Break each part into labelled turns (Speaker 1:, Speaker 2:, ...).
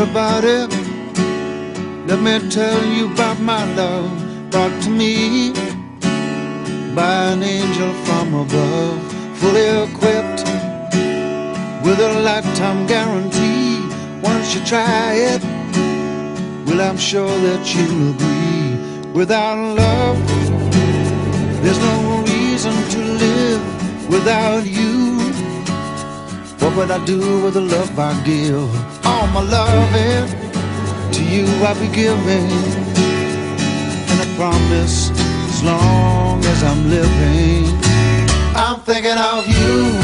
Speaker 1: everybody. Let me tell you about my love brought to me by an angel from above, fully equipped with a lifetime guarantee. Once you try it, well, I'm sure that you'll agree. Without love, there's no reason to live without you. What would I do with the love I give? All my loving to you I'll be giving. And I promise as long as I'm living, I'm thinking of you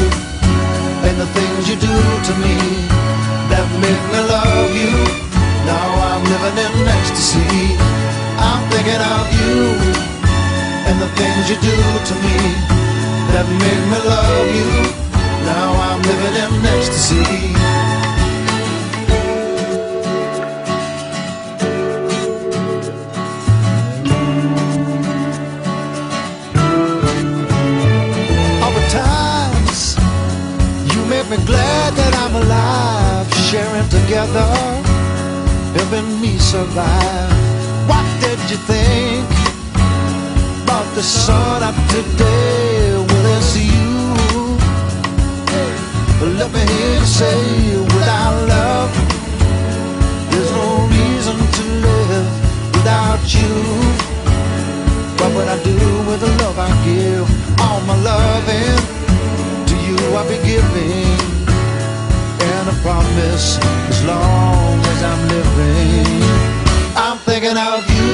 Speaker 1: and the things you do to me that make me love you. Now I'm living in ecstasy. I'm thinking of you and the things you do to me that make me love you. Now I'm living in ecstasy. You make me glad that I'm alive, sharing together, helping me survive. What did you think about the sun up today? Well, it's you. Let me hear you say, without love, there's no reason to live without you. What would I do with the love I give? All my loving to you I'll be giving. And I promise as long as I'm living, I'm thinking of you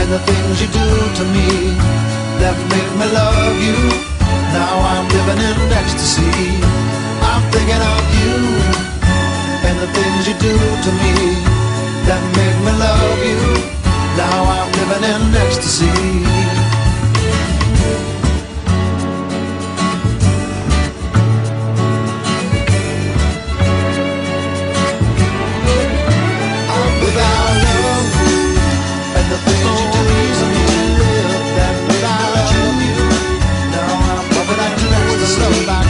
Speaker 1: and the things you do to me that make me love you. Now I'm living in ecstasy. I'm thinking of you and the things you do to me that make me love you. Now I'm living in ecstasy. The